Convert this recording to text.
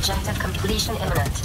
Objective completion imminent.